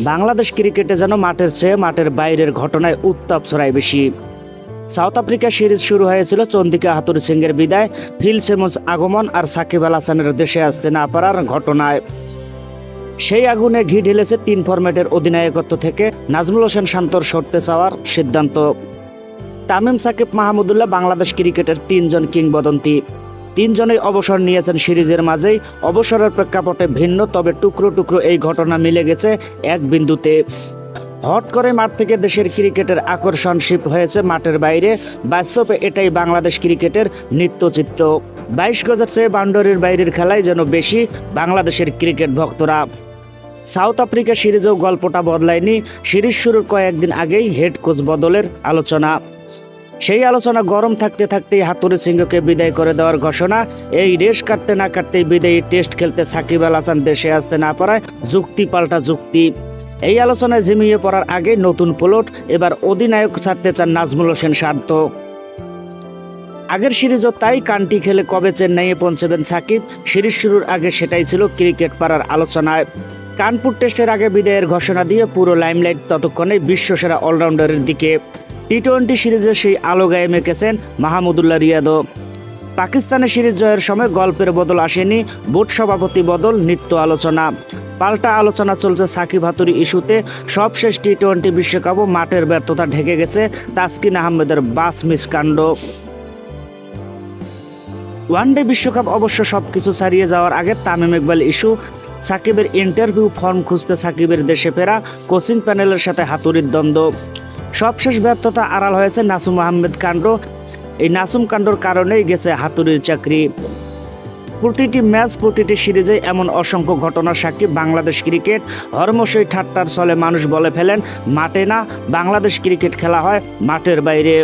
বাংলাদেশ ক্রিকেটে যেন মাঠের চেয়ে মাঠের বাইরের ঘটনায় উত্তাপ ছড়ায় বেশি। সাউথ আফ্রিকা সিরিজ শুরু হয়েছিল চন্দিকা হাতুর সিংয়ের বিদায়, ফিল সেমন্স আগমন আর সাকিব আল হাসানের দেশে আসতে না পারার ঘটনায়। সেই আগুনে ঘি ঢেলেছে তিন ফরম্যাটের অধিনায়কত্ব থেকে নাজমুল হোসেন শান্তর সরতে চাওয়ার সিদ্ধান্ত। তামিম সাকিব মাহমুদুল্লাহ বাংলাদেশ ক্রিকেটের তিনজন কিংবদন্তি। তিনজনেই অবসর নিয়েছেন সিরিজের মাঝেই। অবসরের প্রেক্ষাপটে ভিন্ন, তবে টুকরো টুকরো এই ঘটনা মিলে গেছে এক বিন্দুতে। হট করে মাঠ থেকে দেশের ক্রিকেটের আকর্ষণ শিপ হয়েছে মাঠের বাইরে। বাস্তবে এটাই বাংলাদেশ ক্রিকেটের নিত্যচিত্র। বাইশ গজের চেয়ে বাউন্ডারির বাইরের খেলায় যেন বেশি বাংলাদেশের ক্রিকেট ভক্তরা। সাউথ আফ্রিকা সিরিজেও গল্পটা বদলায়নি। সিরিজ শুরুর কয়েকদিন আগেই হেড কোচ বদলের আলোচনা। সেই আলোচনা গরম থাকতে থাকতেই হাতুড়ি সিংহকে বিদায় করে দেওয়ার ঘোষণা। এই রেশ কাটতে না কাটতেই বিদায়ী টেস্ট খেলতে সাকিব আল হাসান দেশে আসতে না পারায় যুক্তি পাল্টা যুক্তি। এই আলোচনায় ঝিমিয়ে পড়ার আগে নতুন প্লট, এবার অধিনায়ক ছাড়তে চান নাজমুল হোসেন সার্থ আগের সিরিজও তাই কান্টি খেলে কবে চেন্নাইয়ে পৌঁছবেন সাকিব? সিরিজ শুরুর আগে সেটাই ছিল ক্রিকেট পাড়ার আলোচনায়। কানপুর টেস্টের আগে বিদায়ের ঘোষণা দিয়ে পুরো লাইমলাইট ততক্ষণে বিশ্বসেরা অলরাউন্ডারের দিকে টি টোয়েন্টি সিরিজে সেই আলো গায়ে মেখেছেন মাহমুদুল্লাহ রিয়াদও। পাকিস্তানের সিরিজ জয়ের সময় গল্পের বদল আসেনি, বোর্ড সভাপতি বদল, নিত্য আলোচনা। পাল্টা আলোচনা চলছে সাকিব হাতুরি ইস্যুতে, সবশেষ টি টোয়েন্টি বিশ্বকাপও মাঠের ব্যর্থতা ঢেকে গেছে তাসকিন আহমেদের বাস মিসকাণ্ড ওয়ানডে বিশ্বকাপ অবশ্য সবকিছু ছাড়িয়ে যাওয়ার আগে তামিম ইকবাল ইস্যু সাকিবের ইন্টারভিউ ফর্ম খুঁজতে সাকিবের দেশে ফেরা, কোচিং প্যানেলের সাথে হাতুড়ির দ্বন্দ্ব। সবশেষ ব্যর্থতা আড়াল হয়েছে নাসুম আহমেদ কাণ্ড। এই নাসুম কাণ্ডর কারণেই গেছে হাতুড়ির চাকরি। প্রতিটি ম্যাচ, প্রতিটি সিরিজে এমন অসংখ্য ঘটনার সাক্ষী বাংলাদেশ ক্রিকেট হরমশই ঠাট্টার ছলে মানুষ বলে ফেলেন, মাঠে না, বাংলাদেশ ক্রিকেট খেলা হয় মাঠের বাইরে।